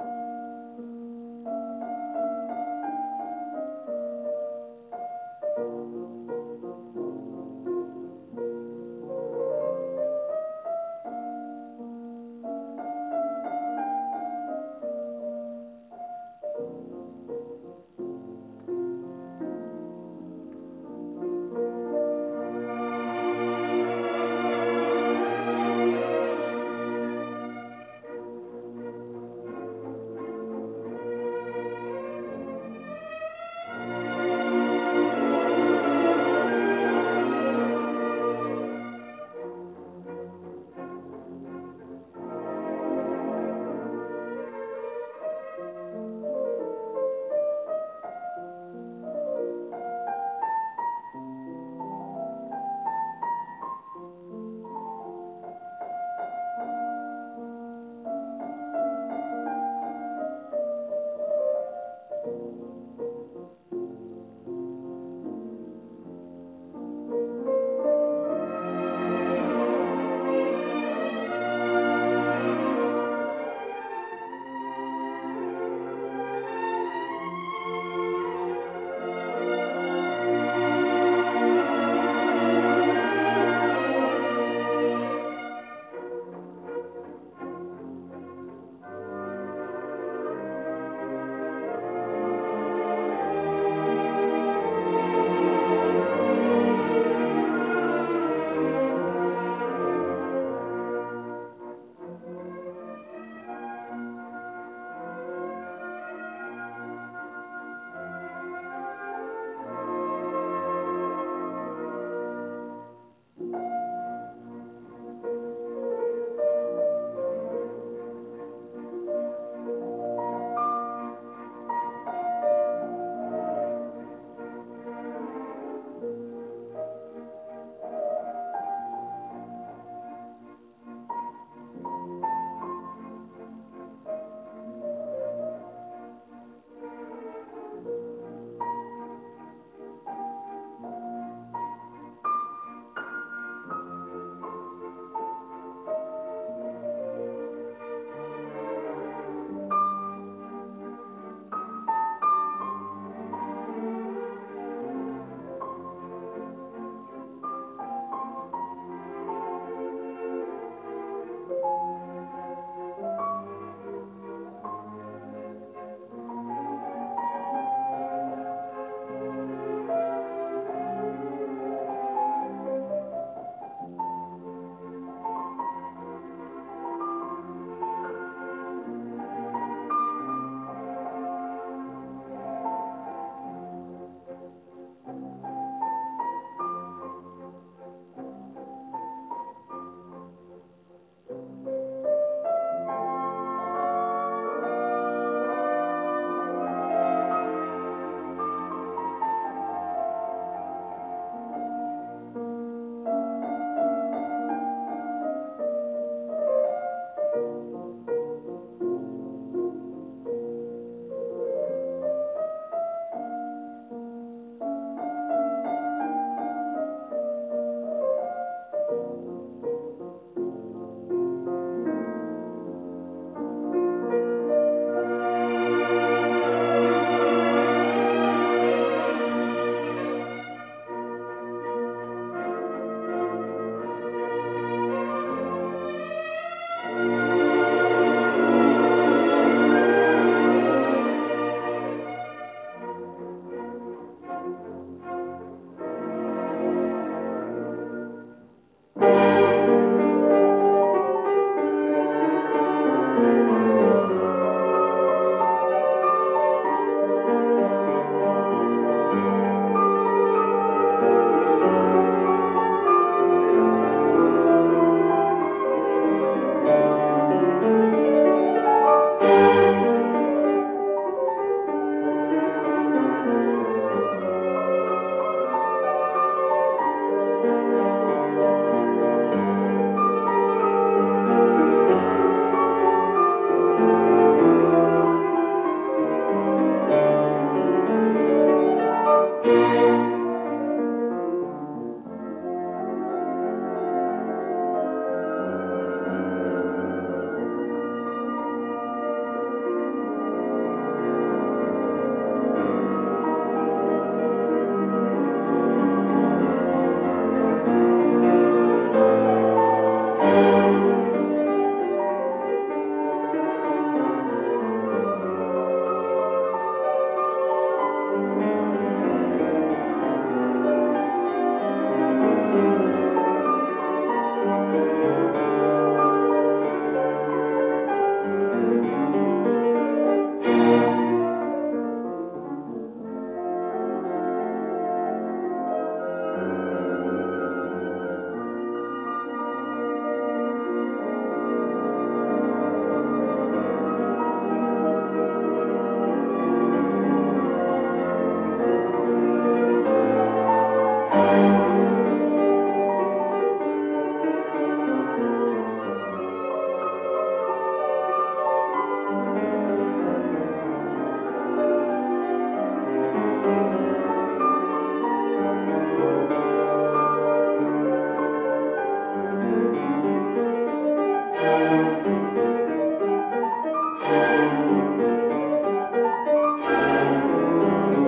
you